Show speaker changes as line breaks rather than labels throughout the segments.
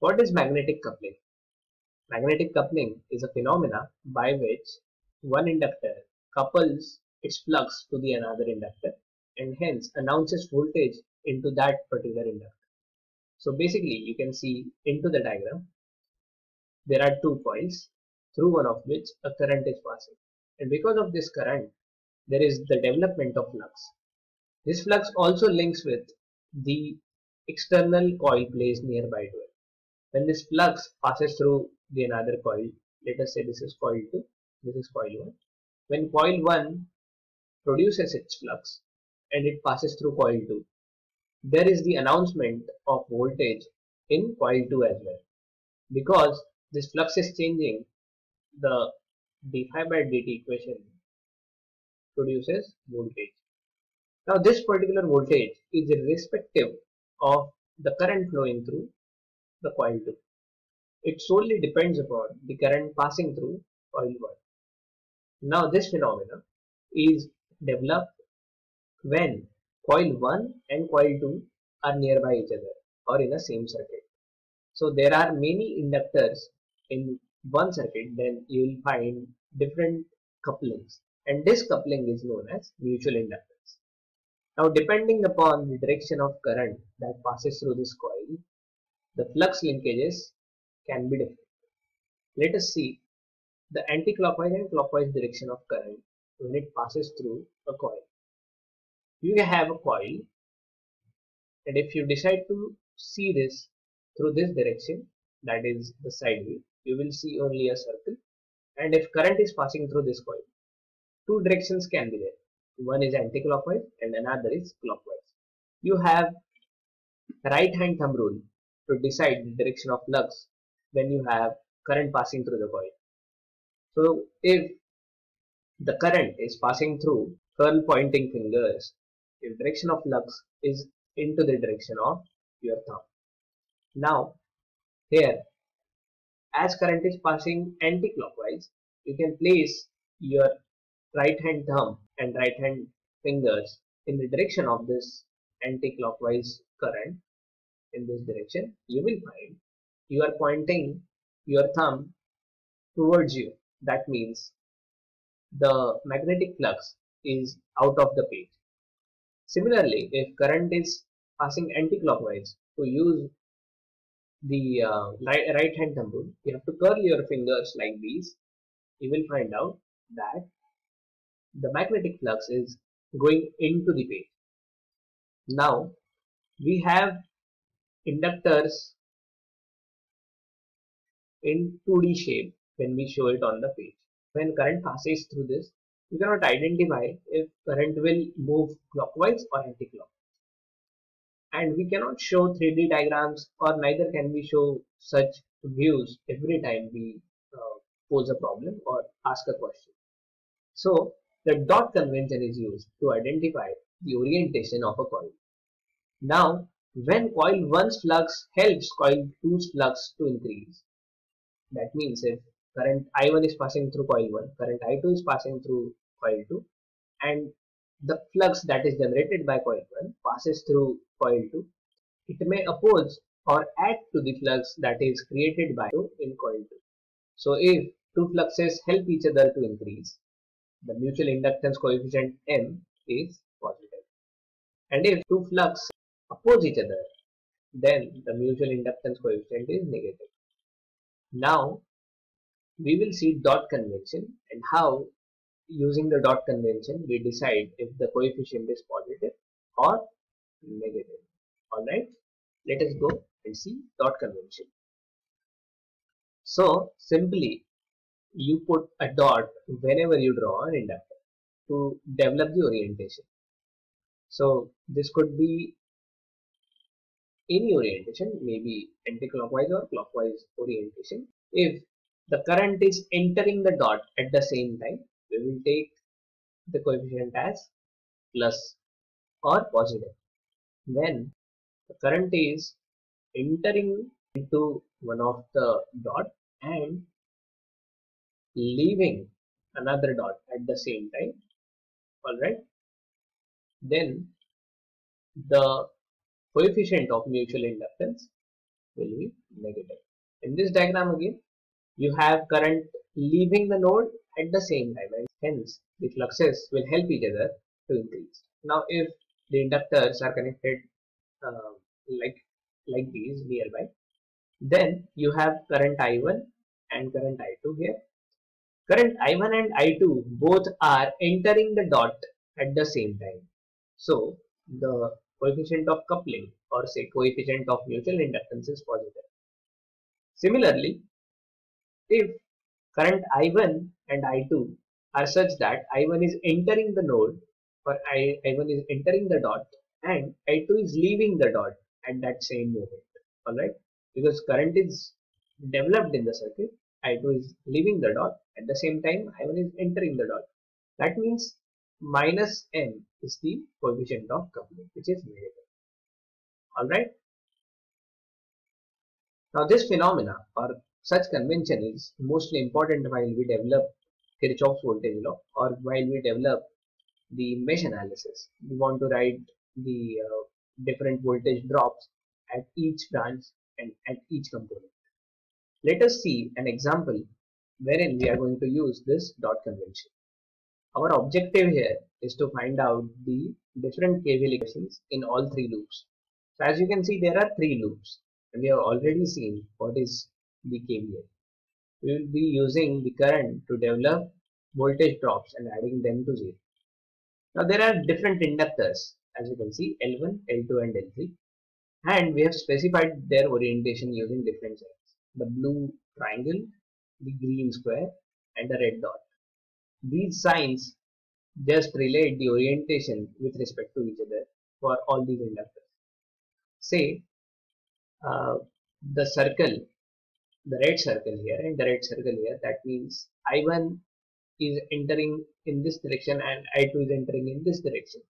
What is magnetic coupling? Magnetic coupling is a phenomena by which one inductor couples its flux to the another inductor and hence announces voltage into that particular inductor. So basically you can see into the diagram there are two coils through one of which a current is passing and because of this current there is the development of flux. This flux also links with the external coil placed nearby to it. When this flux passes through the another coil, let us say this is coil 2, this is coil 1. When coil 1 produces its flux and it passes through coil 2, there is the announcement of voltage in coil 2 as well. Because this flux is changing, the d phi by dt equation produces voltage. Now this particular voltage is irrespective of the current flowing through the coil 2. It solely depends upon the current passing through coil 1. Now this phenomena is developed when coil 1 and coil 2 are nearby each other or in a same circuit. So there are many inductors in one circuit then you will find different couplings and this coupling is known as mutual inductance. Now depending upon the direction of current that passes through this coil, the flux linkages can be different. Let us see the anti-clockwise and clockwise direction of current when it passes through a coil. You have a coil and if you decide to see this through this direction that is the side view you will see only a circle and if current is passing through this coil two directions can be there one is anti-clockwise and another is clockwise you have right hand thumb rule to decide the direction of flux when you have current passing through the coil. So if the current is passing through curl pointing fingers if direction of flux is into the direction of your thumb. Now here as current is passing anti-clockwise you can place your right hand thumb and right hand fingers in the direction of this anti-clockwise current in this direction you will find you are pointing your thumb towards you. That means the magnetic flux is out of the page. Similarly if current is passing anti-clockwise to use the uh, right, hand thumb rule you have to curl your fingers like these. You will find out that the magnetic flux is going into the page. Now we have inductors in 2D shape when we show it on the page. When current passes through this, you cannot identify if current will move clockwise or anti-clockwise. And we cannot show 3D diagrams or neither can we show such views every time we uh, pose a problem or ask a question. So the dot convention is used to identify the orientation of a coil. Now, when coil 1's flux helps coil 2's flux to increase, that means if current I1 is passing through coil 1, current I2 is passing through coil 2, and the flux that is generated by coil 1 passes through coil 2, it may oppose or add to the flux that is created by 2 in coil 2. So if two fluxes help each other to increase, the mutual inductance coefficient M is positive. And if two flux oppose each other, then the mutual inductance coefficient is negative. Now, we will see dot convention and how using the dot convention we decide if the coefficient is positive or negative. Alright, let us go and see dot convention. So, simply you put a dot whenever you draw an inductor to develop the orientation. So this could be any orientation, maybe anti-clockwise or clockwise orientation. If the current is entering the dot at the same time, we will take the coefficient as plus or positive. When the current is entering into one of the dot and leaving another dot at the same time alright then the coefficient of mutual inductance will be negative. In this diagram again, you have current leaving the node at the same time and hence the fluxes will help each other to increase. Now if the inductors are connected uh, like like these nearby then you have current I1 and current I2 here. Current I1 and I2 both are entering the dot at the same time. So the coefficient of coupling or say coefficient of mutual inductance is positive. Similarly, if current I1 and I2 are such that I1 is entering the node or I, I1 is entering the dot and I2 is leaving the dot at that same moment. Alright, because current is developed in the circuit, I2 is leaving the dot at the same time I1 is entering the dot. That means minus M is the coefficient of coupling which is negative. Alright. Now this phenomena or such convention is mostly important while we develop Kirchhoff's voltage law or while we develop the mesh analysis. We want to write the uh, different voltage drops at each branch and at each component. Let us see an example wherein we are going to use this dot convention. Our objective here is to find out the different KVL equations in all three loops. So as you can see there are three loops and we have already seen what is the KVL. We will be using the current to develop voltage drops and adding them to 0. Now there are different inductors as you can see L1, L2 and L3 and we have specified their orientation using different signs. The blue triangle, the green square and the red dot. These signs just relate the orientation with respect to each other for all these inductors. Say uh, the circle the red circle here and the red circle here that means I1 is entering in this direction and I2 is entering in this direction.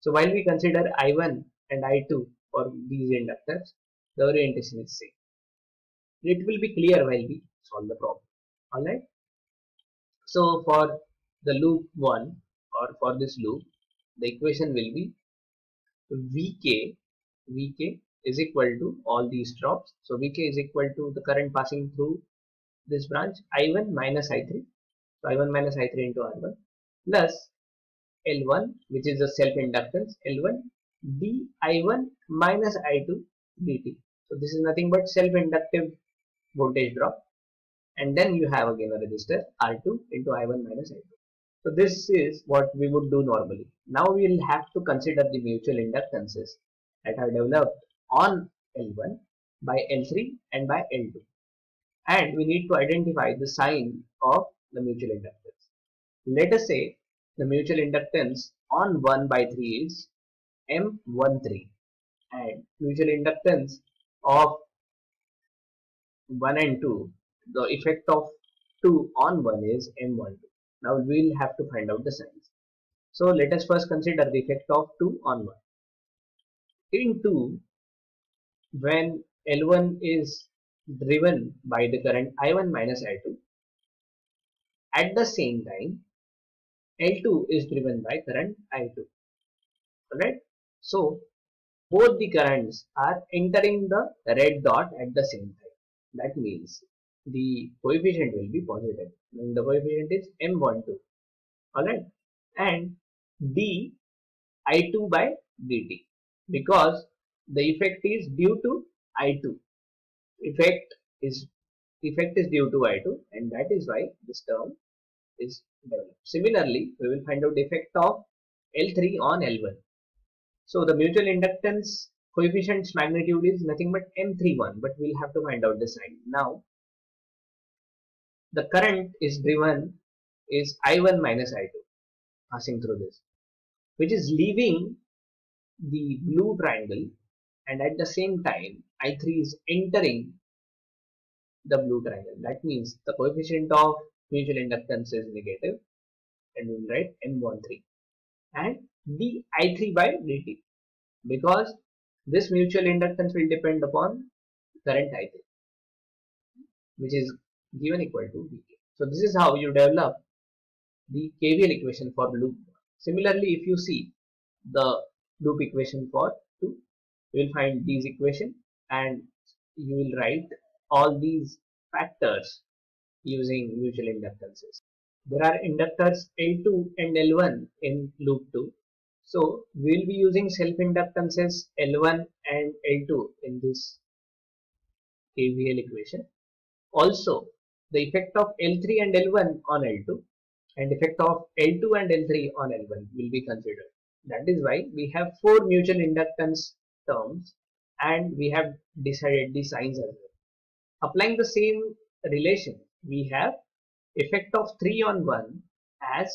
So while we consider I1 and I2 for these inductors, the orientation is same. It will be clear while we solve the problem. Alright. So for the loop 1 or for this loop, the equation will be Vk, Vk is equal to all these drops. So Vk is equal to the current passing through this branch I1 minus I3. So I1 minus I3 into R1 plus L1 which is the self inductance L1 dI1 minus I2 dt. So this is nothing but self inductive voltage drop and then you have again a resistor R2 into I1 minus I2. So this is what we would do normally. Now we will have to consider the mutual inductances that are developed on L1 by L3 and by L2 and we need to identify the sign of the mutual inductance. Let us say the mutual inductance on 1 by 3 is M13 and mutual inductance of 1 and 2 the effect of 2 on 1 is M12. Now we will have to find out the signs. So let us first consider the effect of 2 on 1. In 2 when L1 is driven by the current I1 minus I2 at the same time L2 is driven by current I2 alright so both the currents are entering the red dot at the same time that means the coefficient will be positive and the coefficient is M12 alright and d I2 by dt because the effect is due to I2 effect is effect is due to I2 and that is why this term is developed. Similarly, we will find out effect of L3 on L1. So the mutual inductance coefficient's magnitude is nothing but M31 but we'll have to find out the sign. Now the current is driven is I1 minus I2 passing through this which is leaving the blue triangle and at the same time I3 is entering the blue triangle. That means the coefficient of mutual inductance is negative and we'll write M13 and d I3 by dt because this mutual inductance will depend upon current I3 which is given equal to Vk. So this is how you develop the KVL equation for loop. Similarly, if you see the loop equation for 2 you will find these equation and you will write all these factors using mutual inductances. There are inductors L2 and L1 in loop 2. So we'll be using self-inductances L1 and L2 in this KVL equation. Also, the effect of L3 and L1 on L2 and effect of L2 and L3 on L1 will be considered. That is why we have four mutual inductance terms and we have decided the signs as well. Applying the same relation, we have effect of 3 on 1 as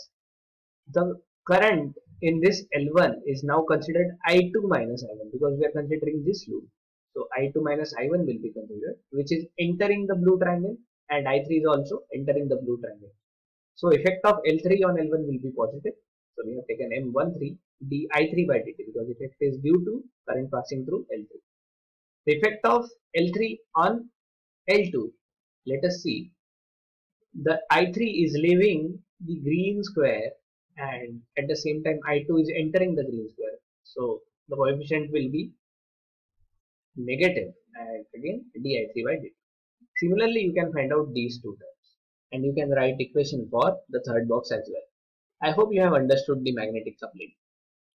the current in this L1 is now considered I2 minus I1 because we are considering this loop. So I2 minus I1 will be considered which is entering the blue triangle and I3 is also entering the blue triangle. So effect of L3 on L1 will be positive. So we have taken M13 di3 by dt because effect is due to current passing through L3. The effect of L3 on L2, let us see. The I3 is leaving the green square and at the same time I2 is entering the green square. So the coefficient will be negative and again di3 by dt. Similarly, you can find out these two terms and you can write equation for the third box as well. I hope you have understood the magnetic coupling.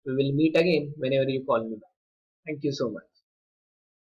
We will meet again whenever you call me back. Thank you so much.